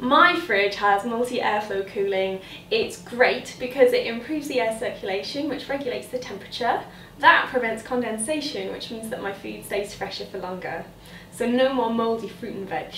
My fridge has multi-airflow cooling. It's great because it improves the air circulation, which regulates the temperature. That prevents condensation, which means that my food stays fresher for longer. So no more mouldy fruit and veg.